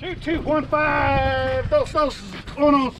2215. Those, those going